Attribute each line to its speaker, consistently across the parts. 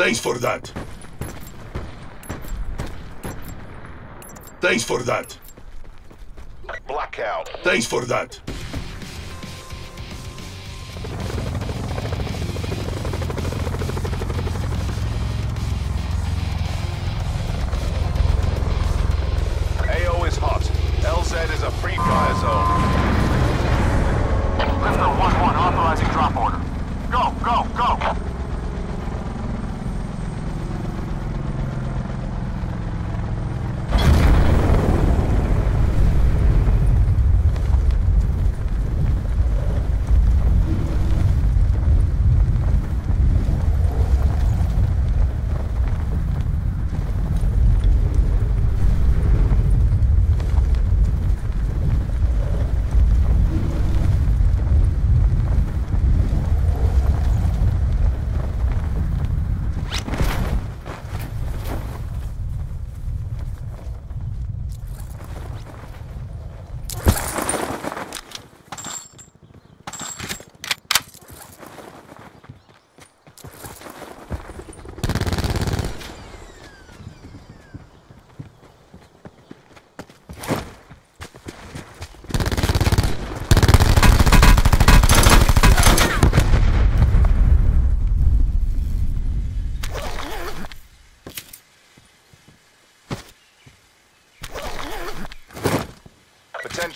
Speaker 1: Thanks for that. Thanks for that.
Speaker 2: Blackout.
Speaker 1: Thanks for that.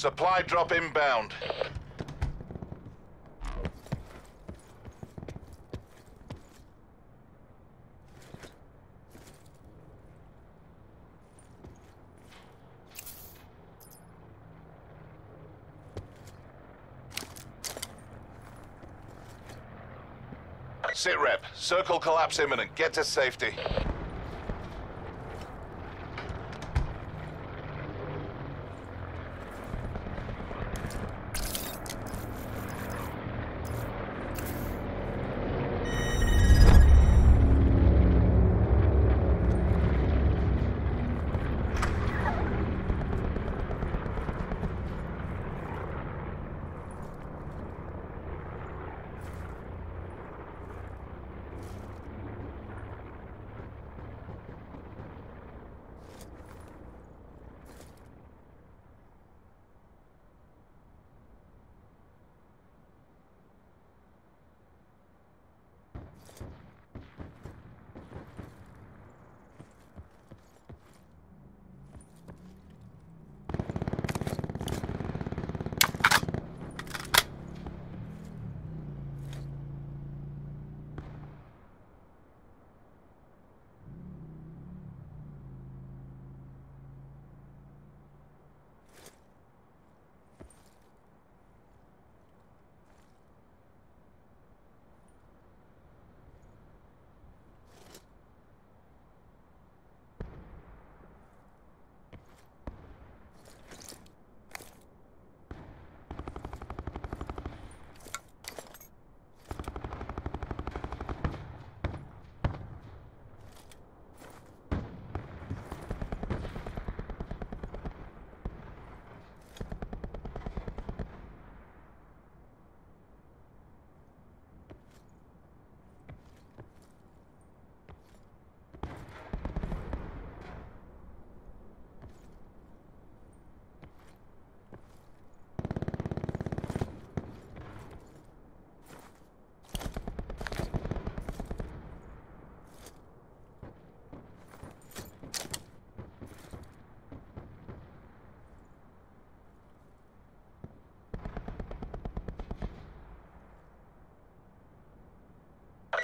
Speaker 2: Supply drop inbound. Sit rep. Circle collapse imminent. Get to safety.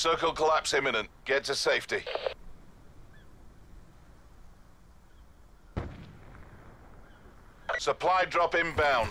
Speaker 2: Circle collapse imminent. Get to safety. Supply drop inbound.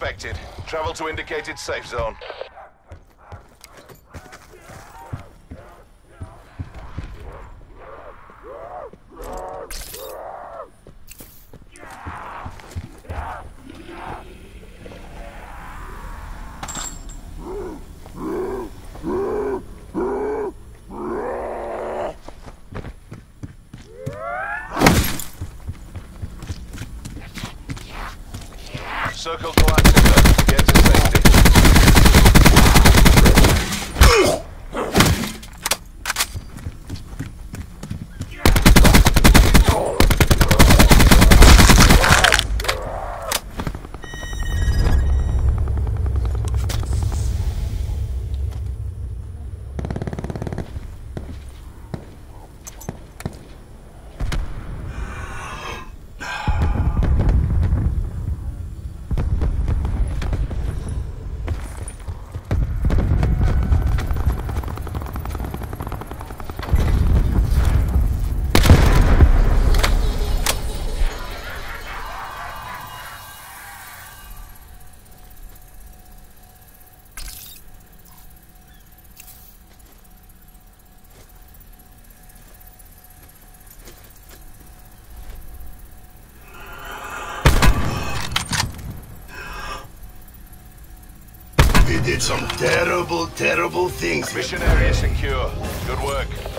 Speaker 2: Expected. Travel to indicated safe zone. Circle collapse
Speaker 1: some terrible, terrible things.
Speaker 2: Mission area secure. Good work.